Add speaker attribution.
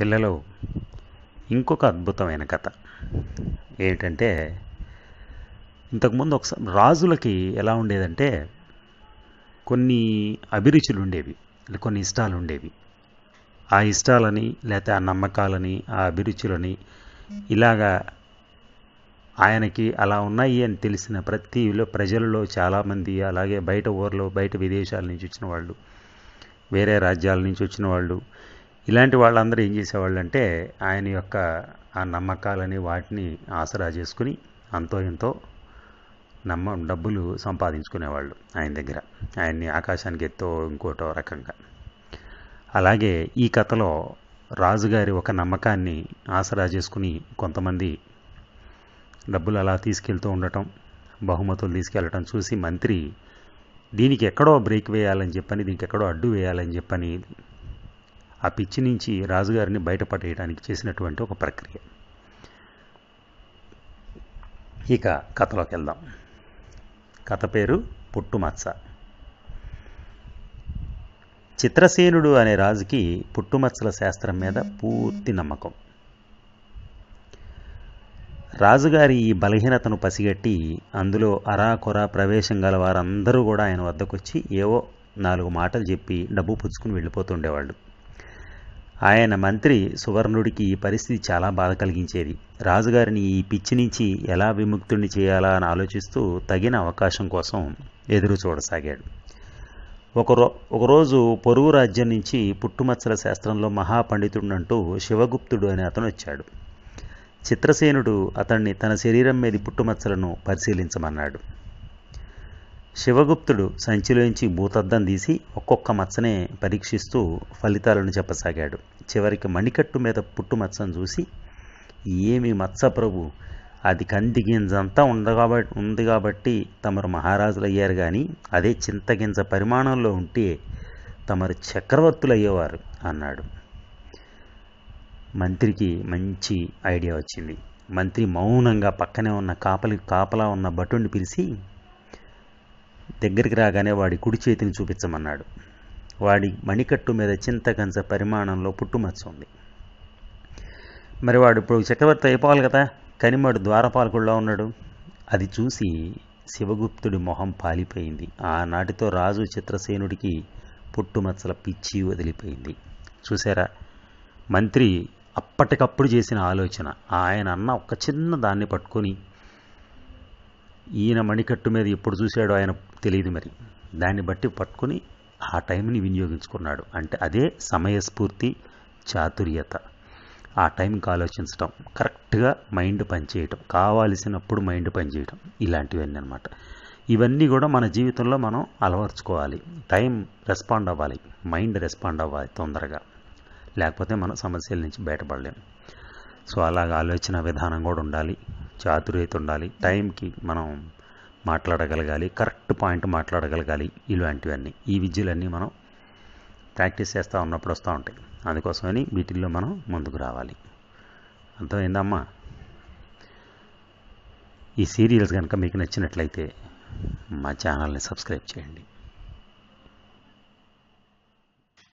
Speaker 1: పిల్లలు ఇంకొక అద్భుతమైన కథ. ఏంటంటే ఇంతకుముందు ఒకసారి రాజులకి ఎలా ఉండేదంటే కొన్ని అభిరుచులు ఉండేవి కొన్ని ఇష్టాలు ఉండేవి ఆ ఇష్టాలని లేకపోతే ఆ నమ్మకాలని ఆ అభిరుచులని ఇలాగా ఆయనకి అలా ఉన్నాయి అని తెలిసిన ప్రతిలో ప్రజలలో చాలామంది అలాగే బయట ఊర్లో బయట విదేశాల నుంచి వచ్చిన వాళ్ళు వేరే రాజ్యాల నుంచి వచ్చిన వాళ్ళు ఇలాంటి వాళ్ళందరూ ఏం చేసేవాళ్ళు అంటే ఆయన యొక్క ఆ నమ్మకాలని వాటిని ఆసరా చేసుకుని అంతో ఎంతో నమ్మ డబ్బులు సంపాదించుకునేవాళ్ళు ఆయన దగ్గర. ఆయన్ని ఆకాశానికి ఎత్తో ఇంకోటో రకంగా. అలాగే ఈ కథలో రాజుగారి ఒక నమ్మకాన్ని ఆసరా చేసుకుని కొంతమంది డబ్బులు అలా తీసుకెళ్తూ ఉండటం బహుమతులు తీసుకెళ్ళటం చూసి మంత్రి దీనికి ఎక్కడో బ్రేక్ వేయాలని చెప్పని దీనికి ఎక్కడో అడ్డు వేయాలని చెప్పని ఆ పిచ్చి నుంచి రాజుగారిని బయటపడేయడానికి చేసినటువంటి ఒక ప్రక్రియ. ఇక కథలోకి వెళ్దాం. కథ పేరు పుట్టుమచ్చ. చిత్రసేనుడు అనే రాజుకి పుట్టుమచ్చల శాస్త్రం మీద పూర్తి నమ్మకం. రాజుగారి ఈ బలహీనతను పసిగట్టి అందులో అరాకొరా ప్రవేశం గల వారందరూ కూడా ఆయన వద్దకొచ్చి ఏవో నాలుగు మాటలు చెప్పి డబ్బు పుచ్చుకుని వెళ్ళిపోతుండేవాళ్ళు ఆయన మంత్రి సువర్ణుడికి ఈ పరిస్థితి చాలా బాధ కలిగించేది. రాజుగారిని ఈ పిచ్చి నుంచి ఎలా విముక్తుడిని చేయాలా అని ఆలోచిస్తూ తగిన అవకాశం కోసం ఎదురు చూడసాగాడు. ఒకరో ఒకరోజు పొరుగు రాజ్యం నుంచి పుట్టుమచ్చల శాస్త్రంలో మహాపండితుడంటూ శివగుప్తుడు అనే అతను వచ్చాడు. చిత్రసేనుడు అతన్ని తన శరీరం మీద పుట్టుమచ్చలను పరిశీలించమన్నాడు. శివగుప్తుడు సంచిలోంచి భూతద్దం తీసి ఒక్కొక్క మచ్చనే పరీక్షిస్తూ ఫలితాలను చెప్పసాగాడు. చివరికి మణికట్టు మీద పుట్టుమచ్చను చూసి ఏమి మచ్చ ప్రభు అది కంది గింజంతా ఉండగాబట్టి ఉంది కాబట్టి తమరు మహారాజులు అయ్యారు కానీ అదే చింతగింజ పరిమాణంలో ఉంటే తమరు చక్రవర్తులు అయ్యేవారు అన్నాడు. మంత్రికి మంచి ఐడియా వచ్చింది. మంత్రి మౌనంగా పక్కనే ఉన్న కాపలి కాపలా ఉన్న భటుడిని పిలిచి దగ్గరికి రాగానే వాడి కుడి చేతిని చూపించమన్నాడు. వాడి మణికట్టు మీద చింతకంచ పరిమాణంలో పుట్టుమచ్చ ఉంది. మరి వాడు ఇప్పుడు చక్రవర్తి అయిపోవాలి కదా? కనిమడు ద్వారపాలకుల్లో ఉన్నాడు. అది చూసి శివగుప్తుడి మొహం పాలిపోయింది. ఆనాటితో రాజు చిత్రసేనుడికి పుట్టుమచ్చల పిచ్చి వదిలిపోయింది. చూసారా మంత్రి అప్పటికప్పుడు చేసిన ఆలోచన. ఆయన అన్న ఒక చిన్న దాన్ని పట్టుకొని ఈయన మణికట్టు మీద ఎప్పుడు చూశాడో ఆయన తెలియదు మరి. దాన్ని బట్టి పట్టుకొని ఆ టైంని వినియోగించుకున్నాడు. అంటే అదే సమయస్ఫూర్తి చాతుర్యత. ఆ టైంకి ఆలోచించడం కరెక్ట్గా మైండ్ పనిచేయటం కావాల్సినప్పుడు మైండ్ పనిచేయటం ఇలాంటివన్నీ అనమాట ఇవన్నీ కూడా మన జీవితంలో మనం అలవర్చుకోవాలి. టైం రెస్పాండ్ అవ్వాలి. మైండ్ రెస్పాండ్ అవ్వాలి తొందరగా. లేకపోతే మనం సమస్యల నుంచి బయటపడలేము సో అలాగ ఆలోచన విధానం కూడా ఉండాలి. చాతుర్యత ఉండాలి. టైంకి మనం మాట్లాడగలగాలి కరెక్ట్ పాయింట్ మాట్లాడగలగాలి ఇలాంటివన్నీ. ఈ విద్యలన్నీ మనం ప్రాక్టీస్ చేస్తూ ఉన్నప్పుడు వస్తూ ఉంటాయి. అందుకోసమని వీటిల్లో మనం ముందుకు రావాలి. అర్థమైందమ్మా? ఈ సీరియల్స్ కనుక మీకు నచ్చినట్లయితే మా ఛానల్ని సబ్స్క్రైబ్ చేయండి.